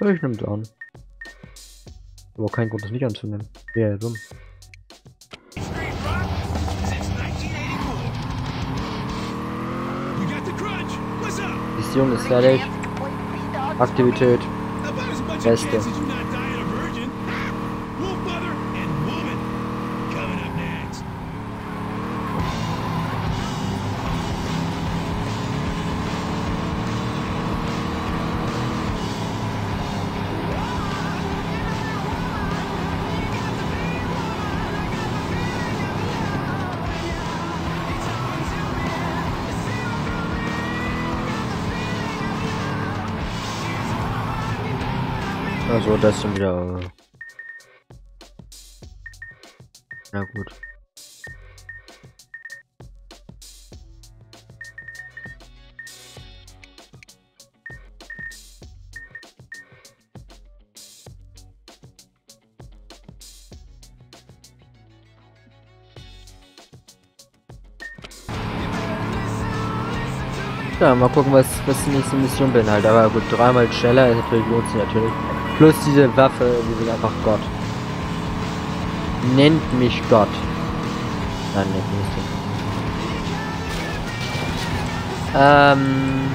Ich nehme es an. Aber kein Grund, das nicht anzunehmen. Wäre ja dumm. Mission ist fertig. Aktivität. Beste. Also das schon wieder. äh, Na gut. Ja, mal gucken, was, was die nächste Mission beinhaltet. Aber gut, dreimal schneller ist natürlich lohnt sich natürlich. Plus diese Waffe, die will einfach Gott. Nennt mich Gott. Nein, nennt mich nicht. Ähm.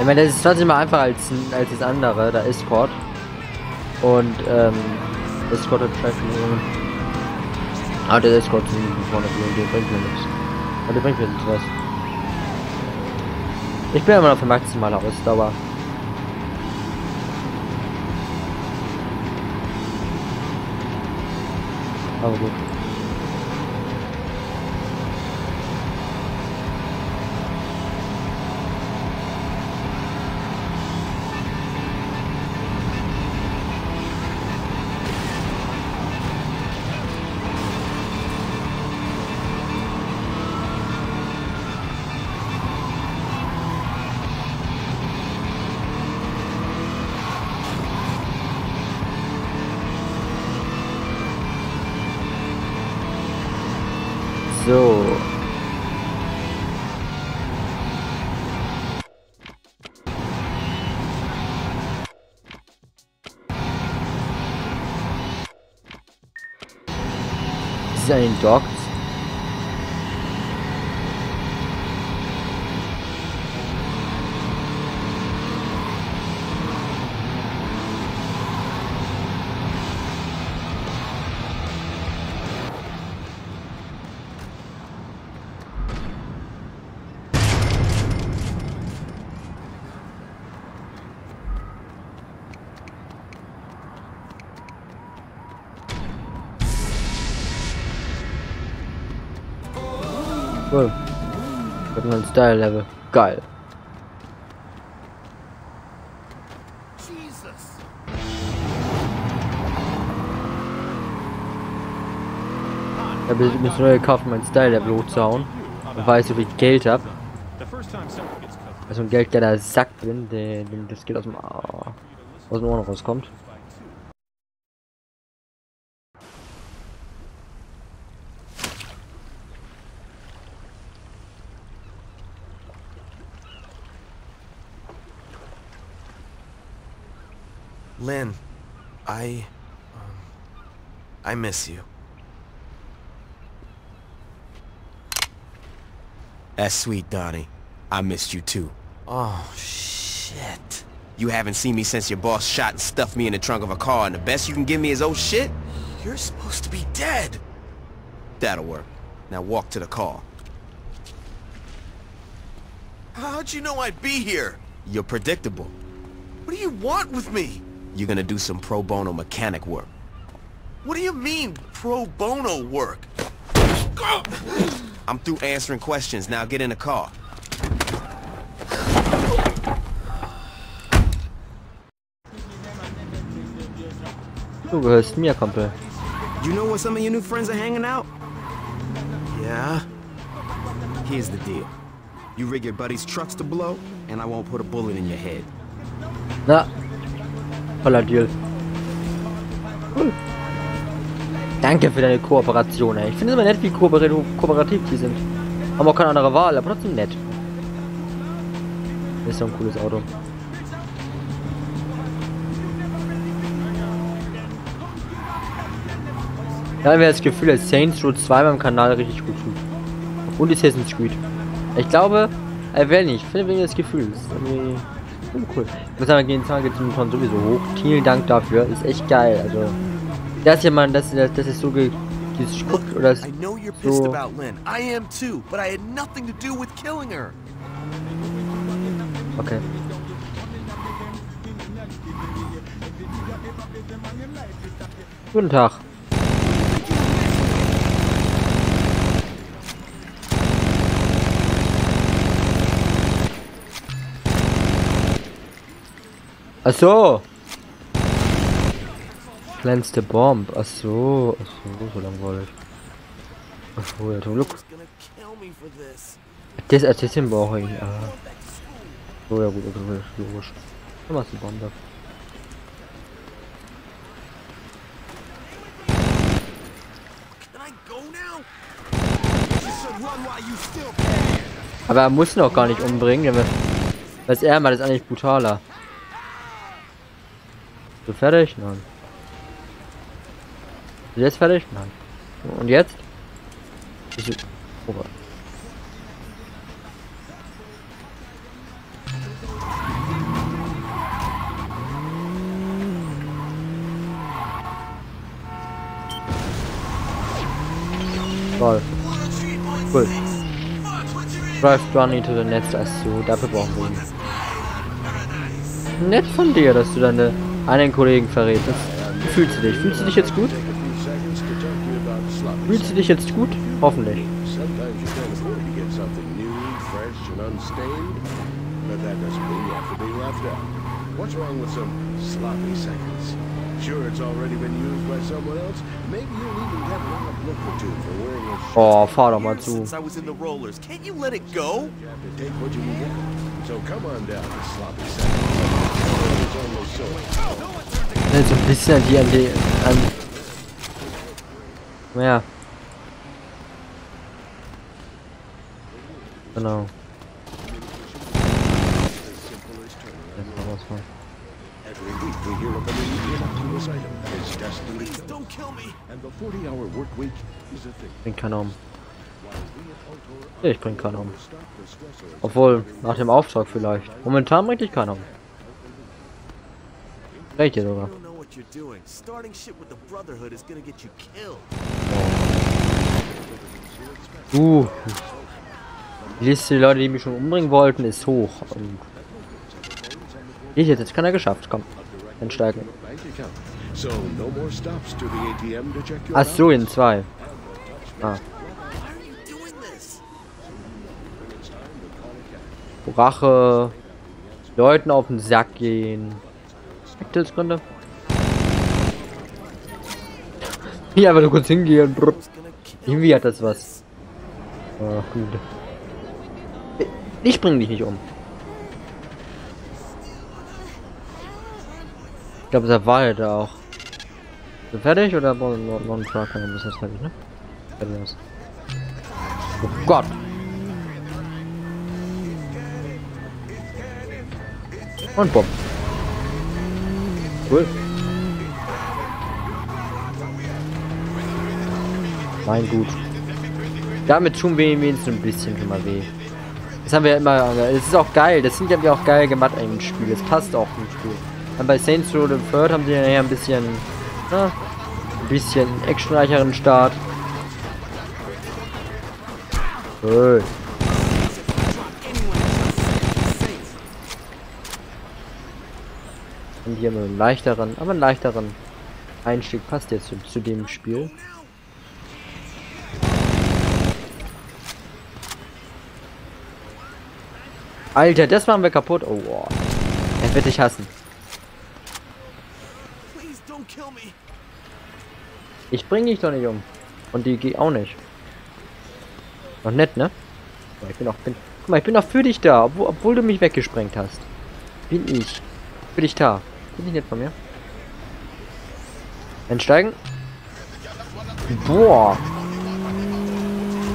Ich meine, das ist trotzdem mal einfacher als, als das andere, da ist Escort. Und, ähm, Escort hat Treffung. Ah, der Escort sind vorne, der bringt mir nichts. Aber der bringt mir nichts was. Ich bin immer noch für maximale Ausdauer. Aber gut. Ist er in Ein Style Level. Geil. Ich habe mir neu gekauft, um mein Style Level hochzuhauen. Und weil ich so viel Geld hab. Also ein Geld, der da Sack drin, der, der das Geld aus dem, aus dem Ohren rauskommt. Lynn, I. Um, I miss you. That's sweet, Donnie. I missed you too. Oh, shit. You haven't seen me since your boss shot and stuffed me in the trunk of a car, and the best you can give me is oh shit? You're supposed to be dead. That'll work. Now walk to the car. How'd you know I'd be here? You're predictable. What do you want with me? You're gonna do some pro bono mechanic work. What do you mean, pro bono work? I'm through answering questions. Now get in the car. Du gehörst mir, Kumpel. You know where some of your new friends are hanging out? Yeah? Here's the deal. You rig your buddies' trucks to blow, and I won't put a bullet in your head. Na. Deal. Cool. Danke für deine Kooperation, ey. Ich finde es immer nett, wie kooperativ, die sind. Haben auch keine andere Wahl, aber trotzdem nett. Ist so ein cooles Auto. Da haben wir das Gefühl, dass Saints Row 2 beim Kanal richtig gut tut. Und Assassin's Creed. Ich glaube, er will nicht. Ich finde das Gefühl. Das irgendwie cool. Ich muss sagen, die Zahlen geht momentan sowieso hoch. Vielen Dank dafür. Ist echt geil. Also, das hier mal, das, das, das ist so ge gespuckt oder I know you're pissed so. about Lynn. I am too, but I had nothing to do with killing her. Okay. Guten Tag. Ach so. The bomb. Ach so. Ach so, so langweilig. Ach so, ja, zum Glück. Das Assassin brauche ich. Ah. So, ja gut, okay, logisch. Dann machst du Bombe. Aber er muss auch gar nicht umbringen, damit. Was er macht, ist eigentlich brutaler. So fertig? Nein. Ist jetzt fertig? Nein. Und jetzt? Ist sie- Oh. Toll. Cool. Drive Johnny to the Netz, achso, dafür brauchen wir ihn. Nett von dir, dass du deine einen Kollegen verrätst. Wie fühlst du dich? Fühlst du dich jetzt gut? Fühlst du dich jetzt gut? Hoffentlich. Sometimes you can't afford to get something new, fresh, and unstained, but that doesn't mean you have to be left out. What's wrong with some sloppy seconds? Sure, it's already been used by someone else. Maybe you'll even get an odd look or two for wearing a shirt. Oh, fahr doch mal zu. Since I was in the rollers, can't you let it go? You have to take what you can get. So come on down, sloppy seconds. Only so. Ein bisschen die, an die, an... Ja. Genau. Jetzt mal was von. Every week we hear of a new innocuous item that is destined Please to don't kill me. And the 40-hour work week is a thing. Bringt keiner um. Ich bring keiner um. Obwohl, nach dem Auftrag vielleicht. Momentan bringt dich keiner um. Recht dir sogar. You don't know what you're doing. Starting shit with the Brotherhood is gonna get you killed. Uh. Die Liste der Leute, die mich schon umbringen wollten, ist hoch. Und ich jetzt, jetzt kann er geschafft. Komm. Entsteigen. Ach so, in zwei. Ah. Rache. Leuten auf den Sack gehen. Aktuellsgründe. Hier einfach nur kurz hingehen. Irgendwie hat das was. Ah, gut. Ich bring dich nicht um. Ich glaube, es erwartet er auch. Sind wir fertig oder wollen wir noch einen Truck? Dann ist das fertig, ne? Fertig ist. Oh Gott! Und Bob. Cool. Mein gut. Damit tun wir ihm wenigstens ein bisschen mal weh. Das haben wir ja immer. Es ist auch geil. Das sind ja auch geil gemacht im Spiel. Das passt auch im Spiel. Dann bei Saints Row the Third haben sie ja ein bisschen. Na, ein bisschen actionreicheren Start. Hey. Und hier einen leichteren, aber einen leichteren Einstieg passt jetzt zu, zu dem Spiel. Alter, das machen wir kaputt. Oh, wow. Er wird dich hassen. Ich bring dich doch nicht um. Und die geht auch nicht. Noch nett, ne? Ich bin auch, bin, guck mal, ich bin auch für dich da, obwohl, obwohl du mich weggesprengt hast. Bin ich. Für dich da. Bin ich nett von mir? Entsteigen. Boah.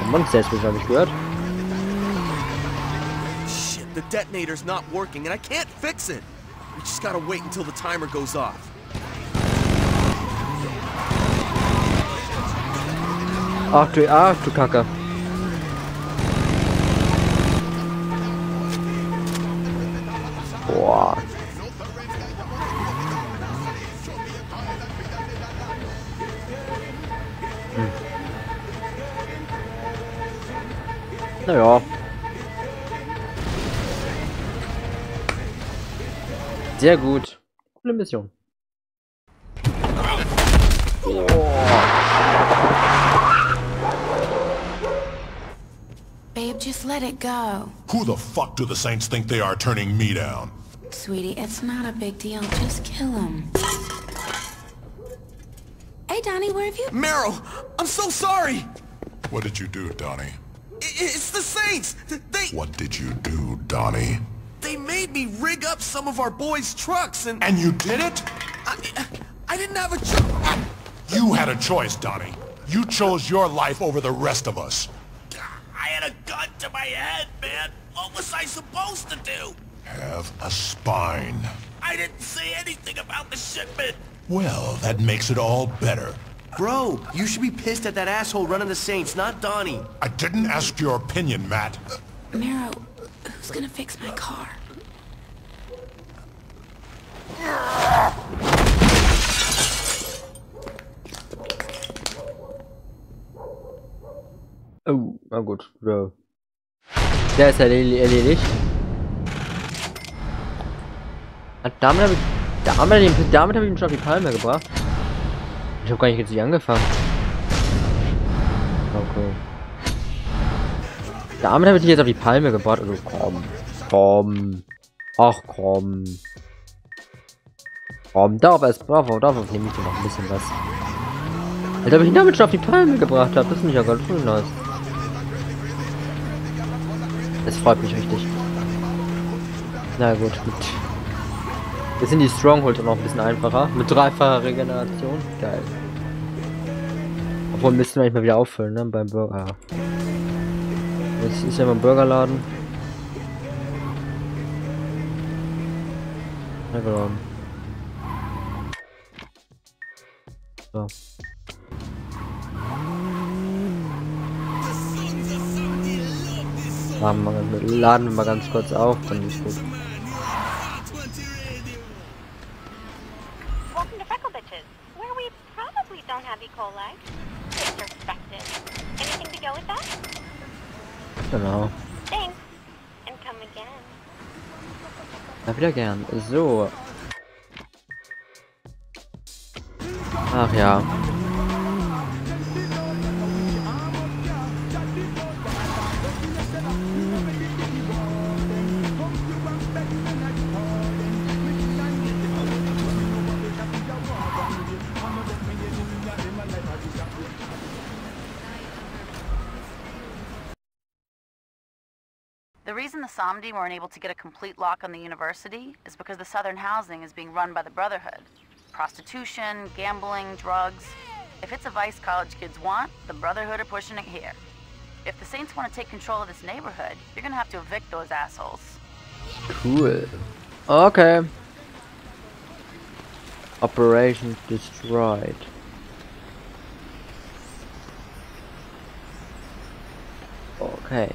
Der Monster ist habe ich gehört. The detonator's not working, and I can't fix it. We just gotta wait until the timer goes off. Ach du, ach du Kacke. Boah. Naja. Sehr gut. Coole Mission. Oh. Babe, just let it go. Who the fuck do the Saints think they are turning me down? Sweetie, it's not a big deal. Just kill him. Hey, Donnie, where have you... Meryl, I'm so sorry. What did you do, Donnie? It's the Saints. They What did you do, Donnie? they made me rig up some of our boys' trucks, and And you did it? I, I didn't have a choice. You had a choice, Donnie. You chose your life over the rest of us. I had a gun to my head, man. What was I supposed to do? Have a spine. I didn't say anything about the shipment. Well, that makes it all better. Bro, you should be pissed at that asshole running the Saints, not Donnie. I didn't ask your opinion, Matt. Mero, who's gonna fix my car? Oh, na gut. Ja. Der ist erledi- erledigt. Und damit habe ich, damit, hab ich- damit habe ich ihn schon auf die Palme gebracht. Ich habe gar nicht richtig angefangen. Okay. Damit habe ich jetzt auf die Palme gebracht. Also komm. Komm. Ach komm. Komm, darauf erst, darauf, darauf nehme ich dir noch ein bisschen was. Alter, ob ich ihn damit schon auf die Palme gebracht habe, das finde ich ja ganz schön nice. Es freut mich richtig. Na gut, gut. Jetzt sind die Strongholds auch noch ein bisschen einfacher. Mit dreifacher Regeneration. Geil. Obwohl müssten wir eigentlich mal wieder auffüllen, ne? Beim Burger. Jetzt ist ja mal ein Burgerladen. Na genau. So. Laden wir, laden wir mal ganz kurz auf, dann ist gut. Wieder gern. So. Ach ja. Samdi weren't able to get a complete lock on the university is because the Southern housing is being run by the Brotherhood. Prostitution, gambling, drugs. If it's a vice college kids want, the Brotherhood are pushing it here. If the Saints want to take control of this neighborhood, you're gonna have to evict those assholes. Cool. Okay. Operation destroyed. Okay.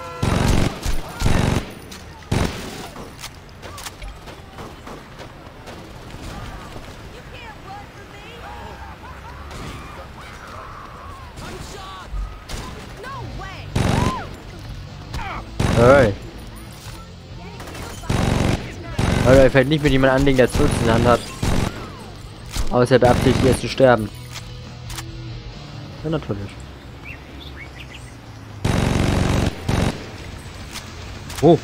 Hey. Alter, er fällt nicht mit jemand anlegen, der Zutz in der Hand hat. Außer er beabsichtigt jetzt zu sterben. Ja, natürlich. Oh.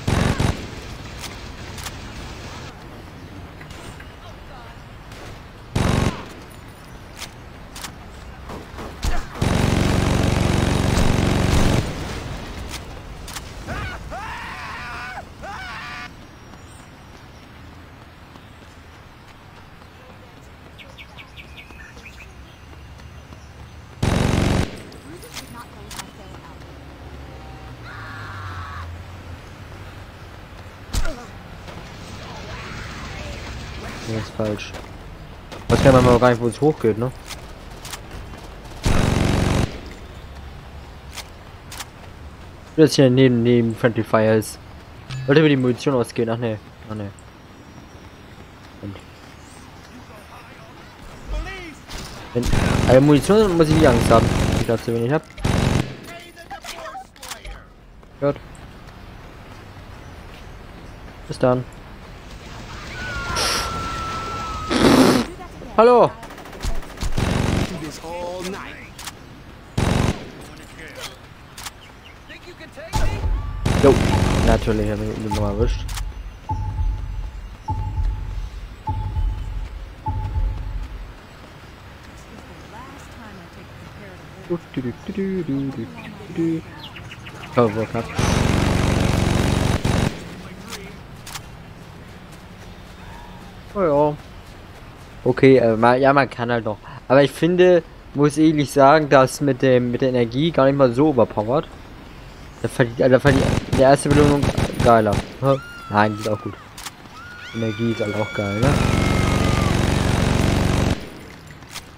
Das ist falsch. Was kann man mal gar nicht, wo es hochgeht, ne? Das hier neben, neben Friendly Fires. Wollte mir die Munition ausgehen? Ach ne. Ach ne. Wenn, also Munition muss ich nie Angst haben, ich da zu wenig hab. Gut. Bis dann. Hallo! Jo, natürlich, habe ich ihn nochmal erwischt. Du. Cover Cup. Oh ja. Okay, äh, ma- ja, man kann halt noch. Aber ich finde, muss ehrlich sagen, dass mit dem mit der Energie gar nicht mal so overpowered. Da fand ich, da ich die erste Belohnung geiler. Hä? Nein, die ist auch gut. Energie ist halt auch geil, ne?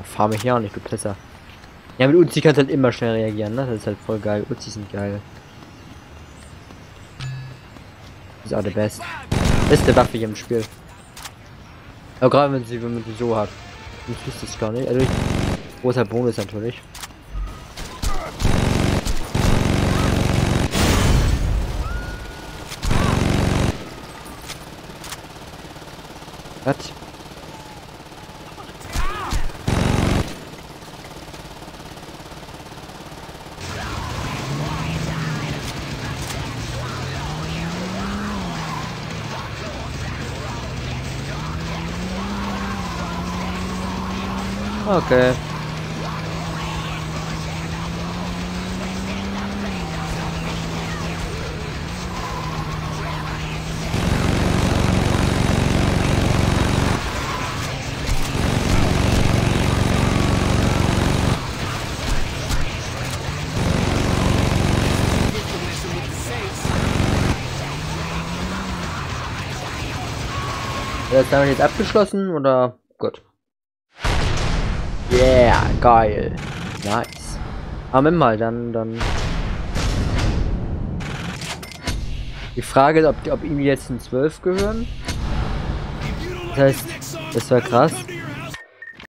Fahr mich hier auch nicht, du Pisser. Ja, mit Uzi kannst du halt immer schnell reagieren, ne? Das ist halt voll geil. Uzi sind geil. Ist auch der beste. Beste Waffe hier im Spiel. Aber gerade wenn sie, wenn man sie so hat. Ich wüsste es gar nicht. Also, ich, großer Bonus natürlich. Was? Okay. Ja, ist damit jetzt abgeschlossen oder gut? Yeah, geil. Nice. Aber mal, dann, dann. Die Frage ist, ob, ob ihm jetzt ein 12 gehören. Das heißt, das war krass.